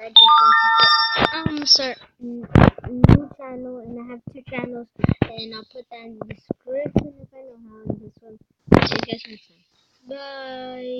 I just want to um start new channel, and I have two channels, and I'll put that in the description if I know how. in This one. See you guys next time. Bye.